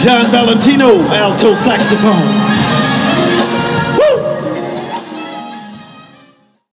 John Valentino, alto saxophone.